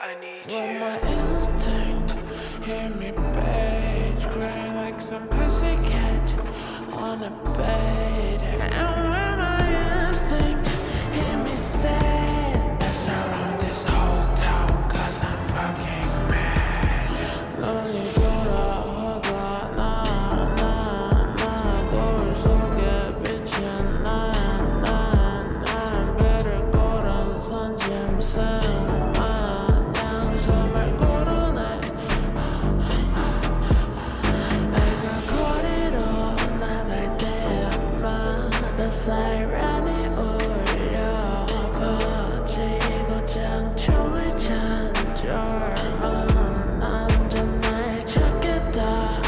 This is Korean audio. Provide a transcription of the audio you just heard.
I need you. When my instinct hear me page, crying like some. 쌀안에 올려 퍼지고 장총을 찬 절망 완전 날 찾겠다